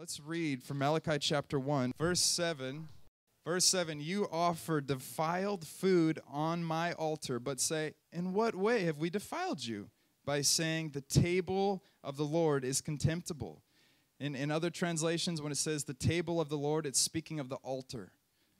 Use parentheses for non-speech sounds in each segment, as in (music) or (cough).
Let's read from Malachi chapter 1, verse 7. Verse 7 You offer defiled food on my altar, but say, In what way have we defiled you? By saying, The table of the Lord is contemptible. In, in other translations, when it says the table of the Lord, it's speaking of the altar.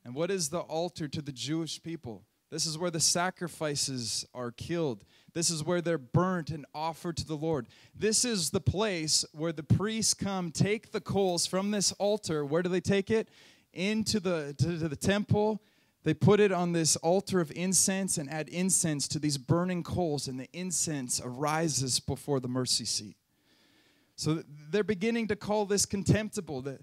And what is the altar to the Jewish people? This is where the sacrifices are killed. This is where they're burnt and offered to the Lord. This is the place where the priests come, take the coals from this altar. Where do they take it? Into the, to, to the temple. They put it on this altar of incense and add incense to these burning coals, and the incense arises before the mercy seat. So they're beginning to call this contemptible. The,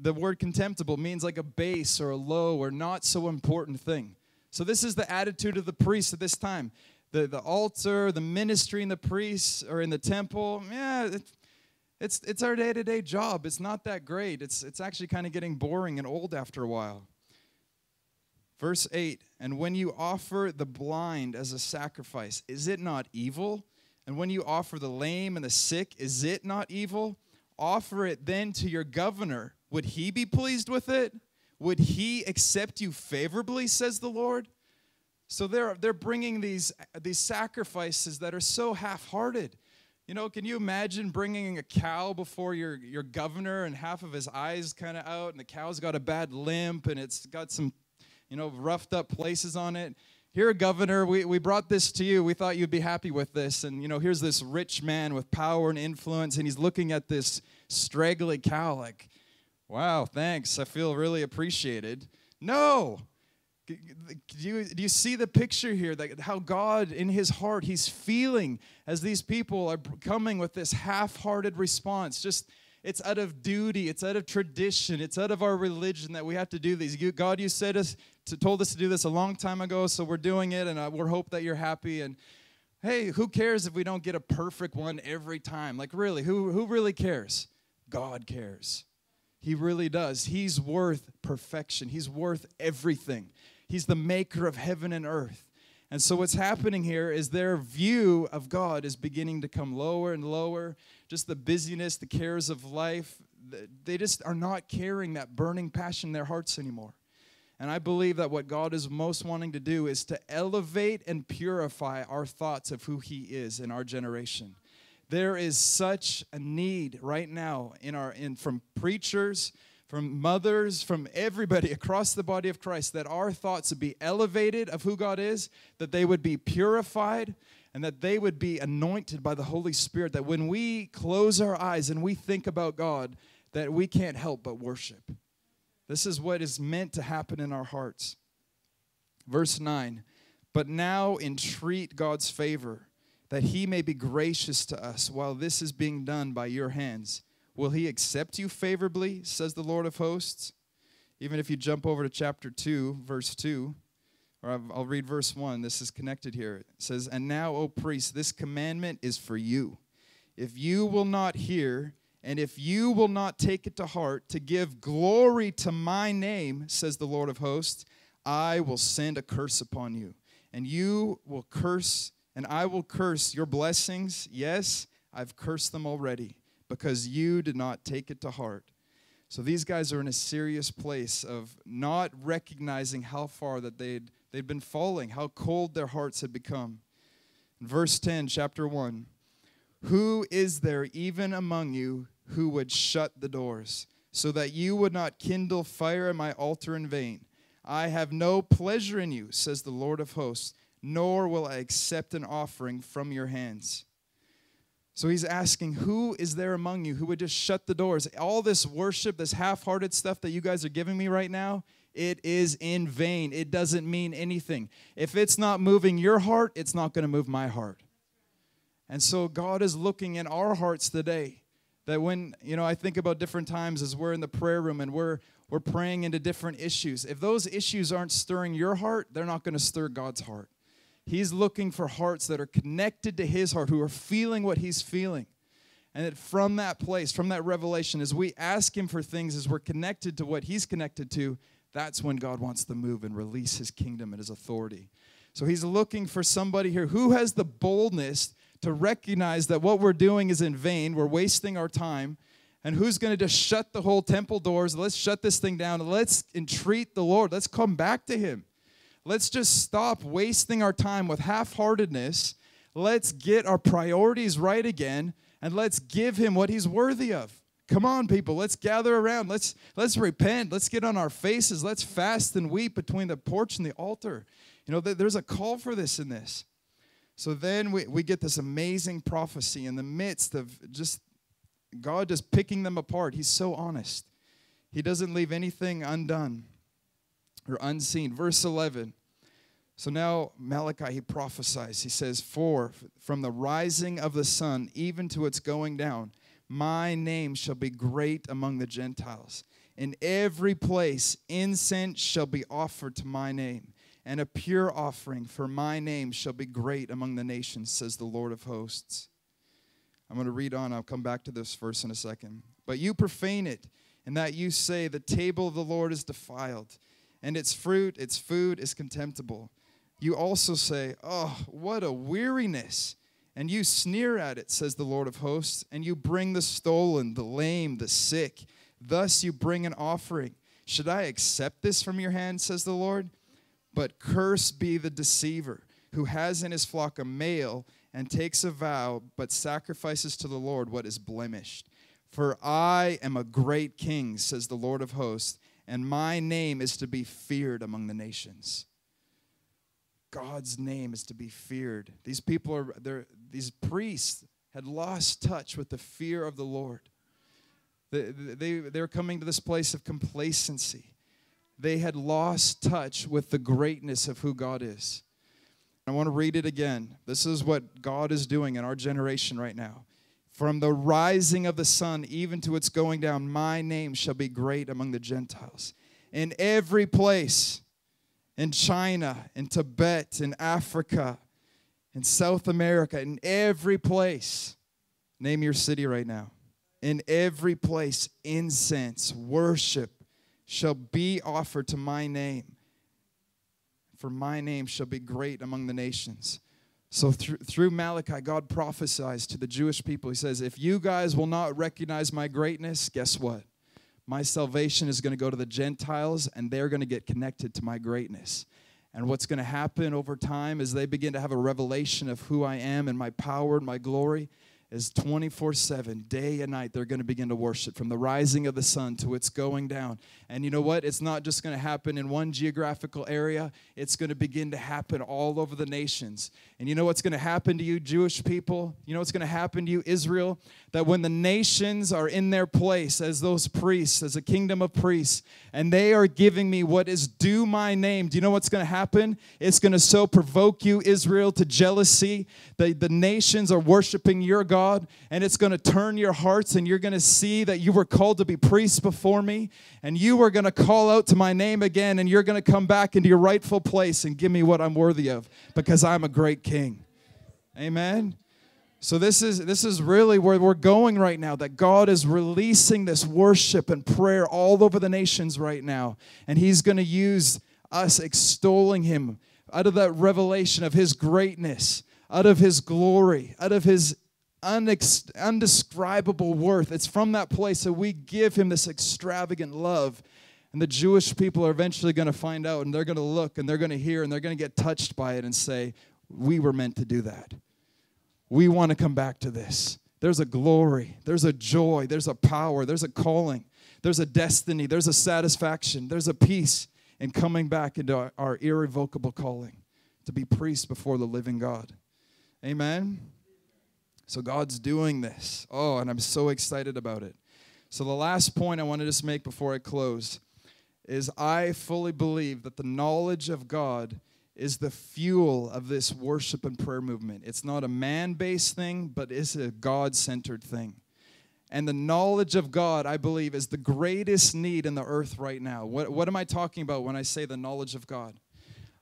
the word contemptible means like a base or a low or not so important thing. So this is the attitude of the priests at this time. The, the altar, the ministry, and the priests are in the temple. Yeah, it, it's, it's our day to day job. It's not that great. It's, it's actually kind of getting boring and old after a while. Verse 8 And when you offer the blind as a sacrifice, is it not evil? And when you offer the lame and the sick, is it not evil? Offer it then to your governor. Would he be pleased with it? Would he accept you favorably, says the Lord? So they're, they're bringing these, these sacrifices that are so half hearted. You know, can you imagine bringing a cow before your, your governor and half of his eyes kind of out, and the cow's got a bad limp and it's got some, you know, roughed up places on it? Here, governor, we, we brought this to you. We thought you'd be happy with this. And, you know, here's this rich man with power and influence, and he's looking at this straggly cow like, Wow, thanks. I feel really appreciated. No. Do you, do you see the picture here that how God in his heart he's feeling as these people are coming with this half-hearted response just it's out of duty it's out of tradition it's out of our religion that we have to do these you, God you said us to, told us to do this a long time ago so we're doing it and I, we're hope that you're happy and hey who cares if we don't get a perfect one every time like really who who really cares God cares he really does. He's worth perfection. He's worth everything. He's the maker of heaven and earth. And so, what's happening here is their view of God is beginning to come lower and lower. Just the busyness, the cares of life, they just are not carrying that burning passion in their hearts anymore. And I believe that what God is most wanting to do is to elevate and purify our thoughts of who He is in our generation. There is such a need right now in our in from preachers, from mothers, from everybody (laughs) across the body of Christ that our thoughts would be elevated of who God is, that they would be purified, and that they would be anointed by the Holy Spirit. That when we close our eyes and we think about God, that we can't help but worship. This is what is meant to happen in our hearts. Verse 9, but now entreat God's favor that he may be gracious to us while this is being done by your hands. Will he accept you favorably, says the Lord of hosts? Even if you jump over to chapter 2, verse 2, or I'll read verse 1, this is connected here. It says, And now, O priest, this commandment is for you. If you will not hear, and if you will not take it to heart to give glory to my name, says the Lord of hosts, I will send a curse upon you, and you will curse and I will curse your blessings. Yes, I've cursed them already because you did not take it to heart. So these guys are in a serious place of not recognizing how far that they'd, they'd been falling, how cold their hearts had become. In verse 10, chapter 1 Who is there even among you who would shut the doors, so that you would not kindle fire at my altar in vain? I have no pleasure in you, says the Lord of hosts nor will I accept an offering from your hands. So he's asking, Who is there among you who would just shut the doors? All this worship, this half hearted stuff that you guys are giving me right now, it is in vain. It doesn't mean anything. If it's not moving your heart, it's not going to move my heart. And so God is looking in our hearts today that when, you know, I think about different times as we're in the prayer room and we're, we're praying into different issues. If those issues aren't stirring your heart, they're not going to stir God's heart. He's looking for hearts that are connected to His heart, who are feeling what He's feeling. And that from that place, from that revelation, as we ask Him for things, as we're connected to what He's connected to, that's when God wants to move and release His kingdom and His authority. So He's looking for somebody here who has the boldness to recognize that what we're doing is in vain, we're wasting our time, And who's going to just shut the whole temple doors? Let's shut this thing down. Let's entreat the Lord. Let's come back to Him. Let's just stop wasting our time with half heartedness. Let's get our priorities right again and let's give Him what He's worthy of. Come on, people. Let's gather around. Let's let's repent. Let's get on our faces. Let's fast and weep between the porch and the altar. You know, there's a call for this in this. So then we, we get this amazing prophecy in the midst of just God just picking them apart. He's so honest. He doesn't leave anything undone or unseen. Verse 11. So now Malachi, he prophesies. He says, For from the rising of the sun even to its going down, my name shall be great among the Gentiles. In every place, incense shall be offered to my name, and a pure offering for my name shall be great among the nations, says the Lord of hosts. I'm going to read on. I'll come back to this verse in a second. But you profane it, in that you say, The table of the Lord is defiled, and its fruit, its food is contemptible. You also say, Oh, what a weariness! And you sneer at it, says the Lord of hosts, and you bring the stolen, the lame, the sick. Thus you bring an offering. Should I accept this from your hand, says the Lord? But cursed be the deceiver who has in his flock a male and takes a vow, but sacrifices to the Lord what is blemished. For I am a great king, says the Lord of hosts, and my name is to be feared among the nations. God's name is to be feared. These people are, they're, these priests had lost touch with the fear of the Lord. They, they, they were coming to this place of complacency. They had lost touch with the greatness of who God is. I want to read it again. This is what God is doing in our generation right now. From the rising of the sun even to its going down, my name shall be great among the Gentiles. In every place, in China, in Tibet, in Africa, in South America, in every place. Name your city right now. In every place, incense, worship shall be offered to my name. For my name shall be great among the nations. So through, through Malachi, God prophesies to the Jewish people. He says, If you guys will not recognize my greatness, guess what? My salvation is going to go to the Gentiles and they're going to get connected to my greatness. And what's going to happen over time is they begin to have a revelation of who I am and my power and my glory is 24 7, day and night, they're going to begin to worship from the rising of the sun to its going down. And you know what? It's not just going to happen in one geographical area, it's going to begin to happen all over the nations. And you know what's going to happen to you, Jewish people? You know what's going to happen to you, Israel? That when the nations are in their place as those priests, as a kingdom of priests, and they are giving me what is due my name, do you know what's going to happen? It's going to so provoke you, Israel, to jealousy. The, the nations are worshiping your God God, and it's going to turn your hearts, and you're going to see that you were called to be priests before me, and you are going to call out to my name again, and you're going to come back into your rightful place and give me what I'm worthy of because I'm a great king. Amen. So this is this is really where we're going right now that God is releasing this worship and prayer all over the nations right now and he's going to use us extolling him out of that revelation of his greatness out of his glory out of his undescribable worth. It's from that place that we give him this extravagant love. And the Jewish people are eventually going to find out and they're going to look and they're going to hear and they're going to get touched by it and say, We were meant to do that. We want to come back to this. There's a glory, there's a joy, there's a power, there's a calling, there's a destiny, there's a satisfaction, there's a peace in coming back into our, our irrevocable calling to be priests before the living God. Amen. So God's doing this. Oh, and I'm so excited about it. So the last point I want to just make before I close is I fully believe that the knowledge of God is the fuel of this worship and prayer movement. It's not a man based thing, but it's a God centered thing. And the knowledge of God, I believe, is the greatest need in the earth right now. What, what am I talking about when I say the knowledge of God?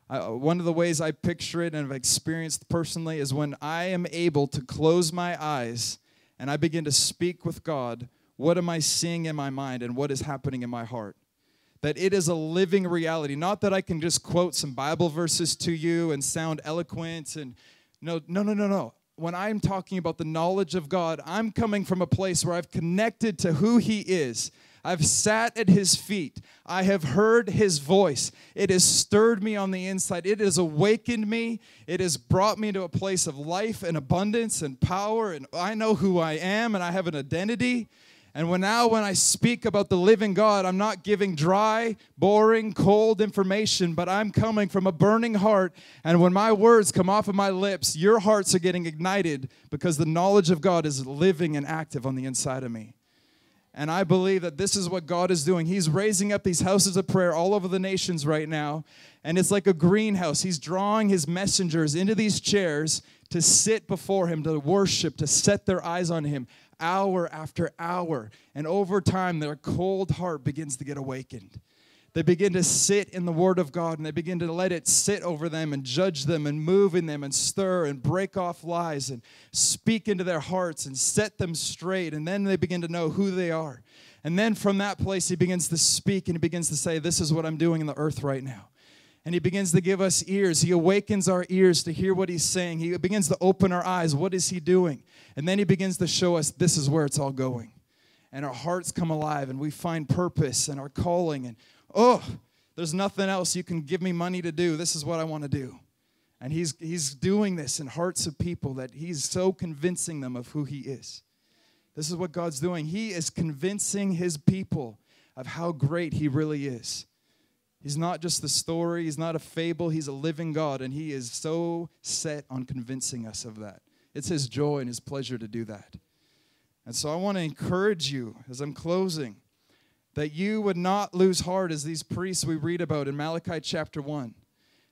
Uh, one of the ways I picture it and have experienced personally is when I am able to close my eyes and I begin to speak with God, what am I seeing in my mind and what is happening in my heart? That it is a living reality. Not that I can just quote some Bible verses to you and sound eloquent and no, no, no, no, no. when I'm talking about the knowledge of God, I'm coming from a place where I've connected to who He is. I've sat at His feet. I have heard His voice. It has stirred me on the inside. It has awakened me. It has brought me to a place of life and abundance and power. And I know who I am and I have an identity. And when now, when I speak about the living God, I'm not giving dry, boring, cold information, but I'm coming from a burning heart. And when my words come off of my lips, your hearts are getting ignited because the knowledge of God is living and active on the inside of me. And I believe that this is what God is doing. He's raising up these houses of prayer all over the nations right now. And it's like a greenhouse. He's drawing his messengers into these chairs to sit before him, to worship, to set their eyes on him hour after hour. And over time, their cold heart begins to get awakened. They begin to sit in the Word of God and they begin to let it sit over them and judge them and move in them and stir and break off lies and speak into their hearts and set them straight. And then they begin to know who they are. And then from that place, he begins to speak and he begins to say, This is what I'm doing in the earth right now and he begins to give us ears. He awakens our ears to hear what he's saying. He begins to open our eyes. What is he doing? And then he begins to show us this is where it's all going. And our hearts come alive and we find purpose and our calling. And oh, there's nothing else you can give me money to do. This is what I want to do. And he's, he's doing this in hearts of people that he's so convincing them of who he is. This is what God's doing. He is convincing his people of how great he really is. He's not just the story, he's not a fable, he's a living God, and he is so set on convincing us of that. It's his joy and his pleasure to do that. And so I want to encourage you as I'm closing that you would not lose heart as these priests we read about in Malachi chapter 1.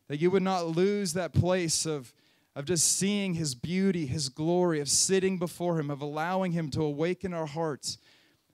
That you would not lose that place of, of just seeing his beauty, his glory, of sitting before him, of allowing him to awaken our hearts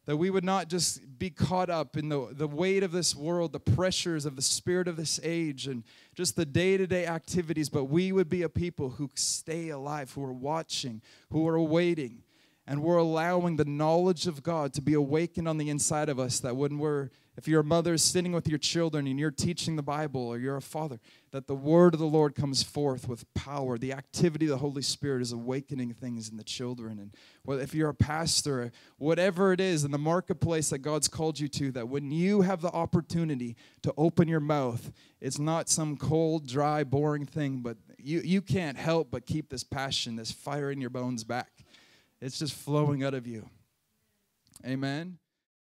that we would not just be caught up in the, the weight of this world, the pressures of the spirit of this age, and just the day to day activities, but we would be a people who stay alive, who are watching, who are waiting, and we're allowing the knowledge of God to be awakened on the inside of us. That when we're, if you're a mother sitting with your children and you're teaching the Bible, or you're a father, that the word of the Lord comes forth with power. The activity of the Holy Spirit is awakening things in the children. And well, if you're a pastor, whatever it is in the marketplace that God's called you to, that when you have the opportunity to open your mouth, it's not some cold, dry, boring thing, but you, you can't help but keep this passion, this fire in your bones back. It's just flowing out of you. Amen.